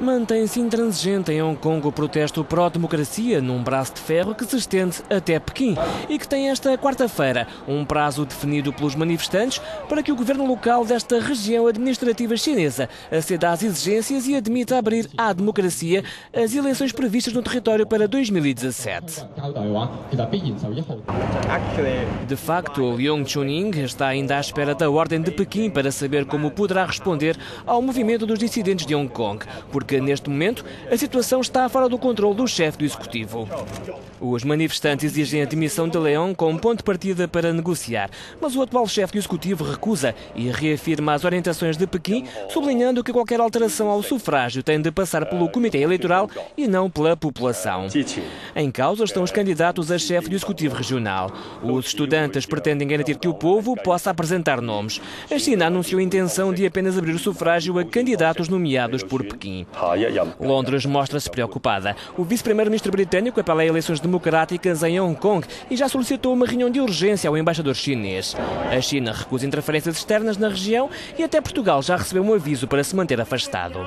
Mantém-se intransigente em Hong Kong o protesto pró-democracia num braço de ferro que se estende até Pequim e que tem esta quarta-feira um prazo definido pelos manifestantes para que o governo local desta região administrativa chinesa aceda às exigências e admita abrir à democracia as eleições previstas no território para 2017. De facto, Leung Chun-ying está ainda à espera da ordem de Pequim para saber como poderá responder ao movimento dos dissidentes de Hong Kong, porque porque neste momento a situação está fora do controle do chefe do executivo. Os manifestantes exigem a demissão de Leão como ponto de partida para negociar, mas o atual chefe do executivo recusa e reafirma as orientações de Pequim, sublinhando que qualquer alteração ao sufrágio tem de passar pelo Comitê Eleitoral e não pela população. Em causa estão os candidatos a chefe do executivo regional. Os estudantes pretendem garantir que o povo possa apresentar nomes. A China anunciou a intenção de apenas abrir o sufrágio a candidatos nomeados por Pequim. Londres mostra-se preocupada. O vice-primeiro-ministro britânico apela a eleições democráticas em Hong Kong e já solicitou uma reunião de urgência ao embaixador chinês. A China recusa interferências externas na região e até Portugal já recebeu um aviso para se manter afastado.